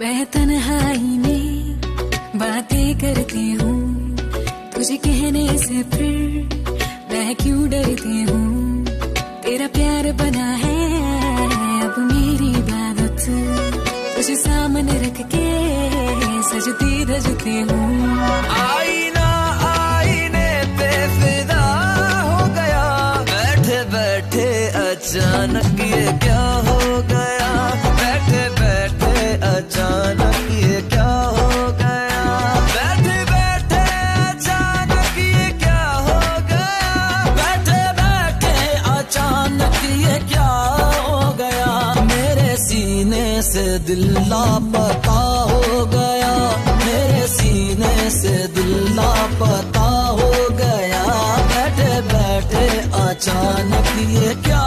मैं तन्हाई में बातें करती हूँ। तुझे कहने से फिर मैं क्यों डरती हूँ? तेरा प्यार बना है, अब मेरी इबादत। तुझे सामने रख के सजती धजती हूँ। आईना, आईने पे फिदा हो गया। बैठे बैठे अचानक ये क्या से दिल लापता हो गया, मेरे सीने से दिल लापता हो गया। बैठे बैठे अचानक ये क्या